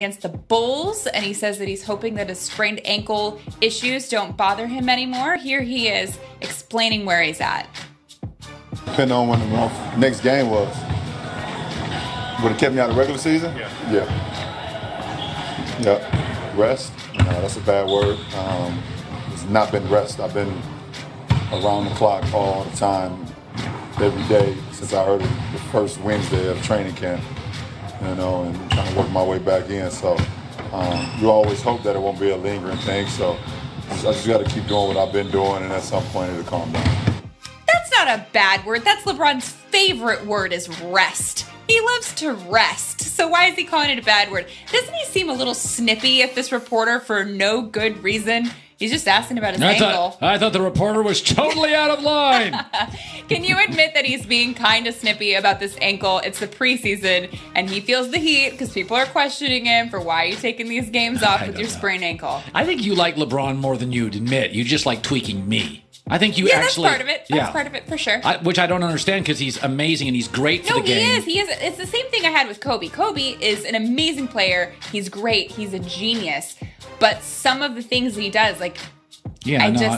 against the Bulls, and he says that he's hoping that his sprained ankle issues don't bother him anymore. Here he is explaining where he's at. Depending on when the next game was. Would it kept me out of regular season? Yeah. Yeah. Yeah. Rest. No, that's a bad word. Um, it's not been rest. I've been around the clock all the time, every day since I heard it the first Wednesday of training camp. You know, and trying to work my way back in. So um, you always hope that it won't be a lingering thing. So I just got to keep doing what I've been doing, and at some point it'll calm down. That's not a bad word. That's LeBron's favorite word is rest. He loves to rest. So why is he calling it a bad word? Doesn't he seem a little snippy at this reporter for no good reason? He's just asking about his I ankle. thought, I thought the reporter was totally out of line. Can you admit that he's being kind of snippy about this ankle? It's the preseason, and he feels the heat because people are questioning him for why are you taking these games off I with your know. sprained ankle. I think you like LeBron more than you'd admit. You just like tweaking me. I think you Yeah, actually. that's part of it. That's yeah. part of it for sure. I, which I don't understand because he's amazing and he's great for no, the he is. He is. It's the same thing I had with Kobe. Kobe is an amazing player. He's great. He's a genius. But some of the things he does, like Yeah, I no, just